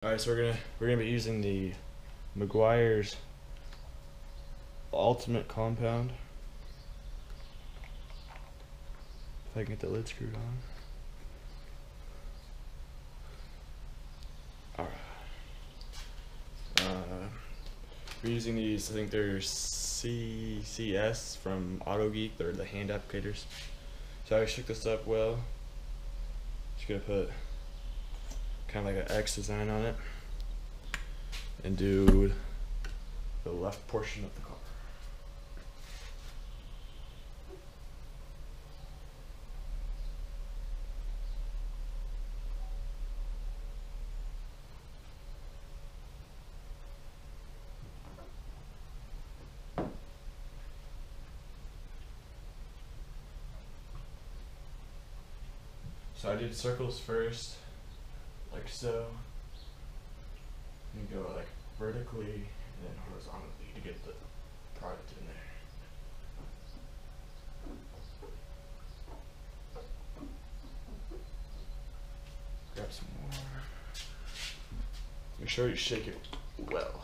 All right, so we're gonna we're gonna be using the Meguiar's Ultimate Compound. If I can get the lid screwed on. All right. Uh, we're using these. I think they're CCS from Auto Geek. They're the hand applicators. So I shook this up well. Just gonna put kind of like an X design on it and do the left portion of the car. So I did circles first like so. And go like vertically and then horizontally to get the product in there. Grab some more. Make sure you shake it well.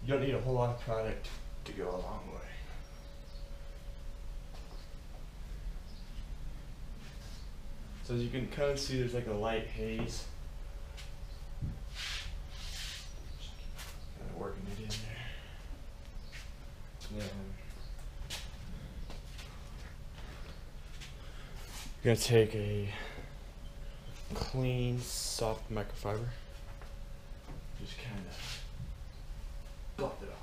You don't need a whole lot of product to go a long way. So as you can kind of see, there's like a light haze. Kind of working it in there. Then you're gonna take a clean, soft microfiber. Just kind of buff it off.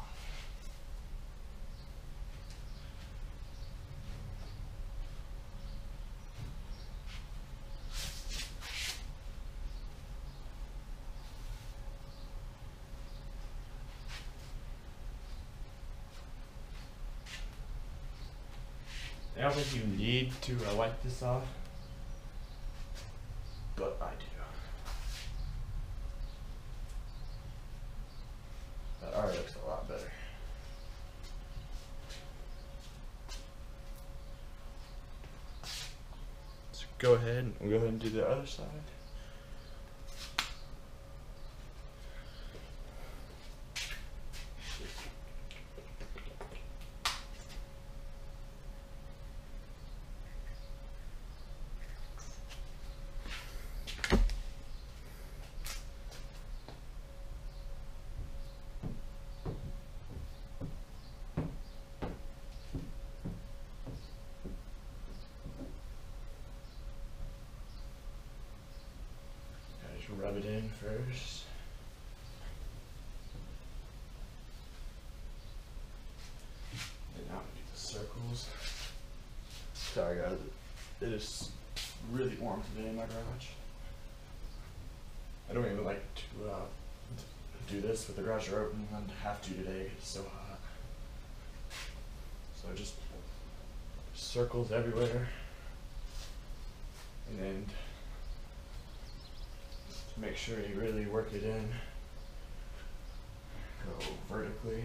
I don't think you need to uh, wipe this off, but I do. That already looks a lot better. So go ahead and we'll go ahead and do the other side. Gotta just rub it in first. And now we do the circles. Sorry guys, it is really warm today in my garage. I don't even like to uh, do this with the garage door open. I have to today. It's so hot. So just circles everywhere. And make sure you really work it in. Go vertically.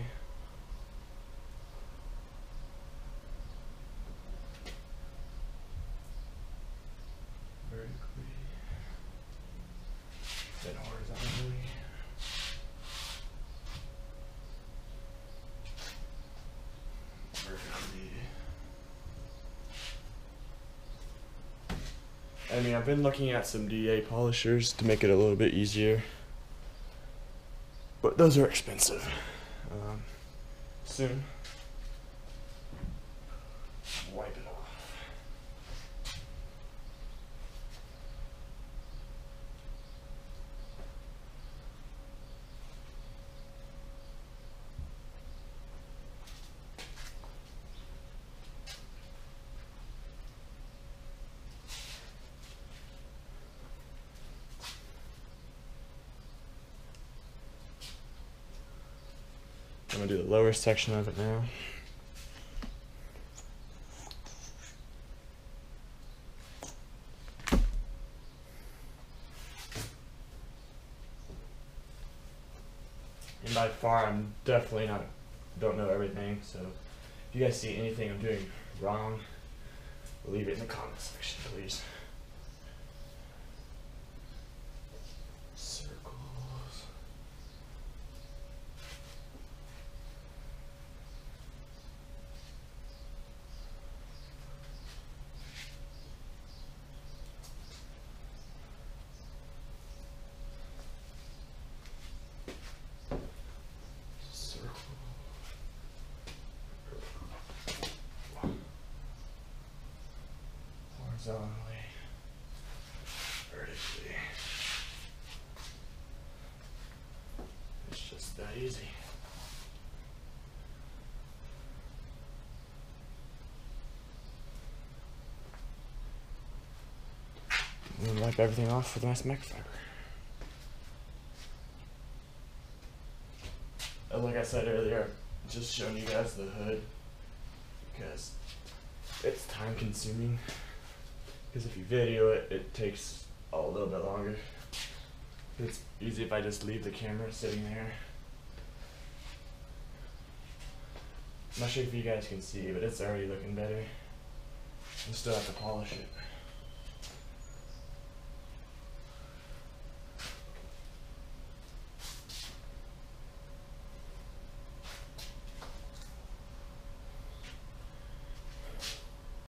mean, I've been looking at some DA polishers to make it a little bit easier. But those are expensive. Um, soon. Wipe it off. I'm gonna do the lower section of it now. And by far, I'm definitely not, don't know everything. So if you guys see anything I'm doing wrong, leave it in the comment section, please. Circles. Circle. Horizontally. Vertically. It's just that easy. And wipe everything off with a nice microfiber. And like I said earlier, just showing you guys the hood because it's time consuming. Because if you video it, it takes a little bit longer. It's easy if I just leave the camera sitting there. I'm not sure if you guys can see, but it's already looking better. I still have to polish it.